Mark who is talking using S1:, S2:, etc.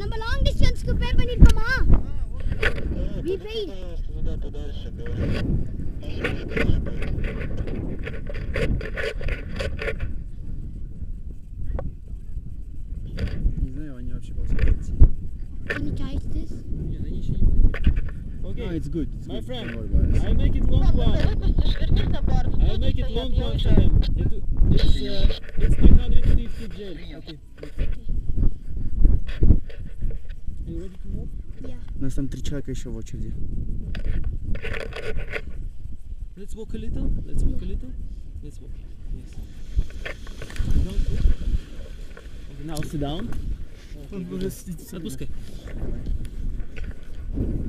S1: நம்ம லாங் டிஸ்டன்ஸ்க்கு pay பண்ணிருக்கோமா we paid
S2: Не знаю, они вообще по-русски.
S1: can you charge this
S2: Нет, они еще не платили.
S3: No,
S2: Okay,
S3: it's good. It's
S2: My
S3: good.
S2: friend,
S3: Don't worry about it.
S2: I make it long one. I make it long one for them. It, it's, uh, it's 950 jail. Okay. Are
S3: Нас там три человека еще в очереди.
S2: Let's walk a little. Let's walk a little. Let's walk. Yes. Don't push. Okay, now sit down.
S3: Он уже сидит.
S2: Отпускай. Good.